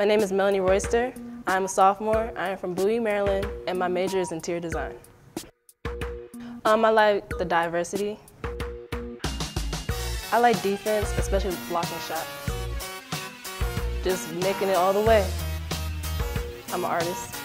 My name is Melanie Royster. I'm a sophomore. I am from Bowie, Maryland, and my major is interior design. Um, I like the diversity. I like defense, especially blocking shots. Just making it all the way. I'm an artist.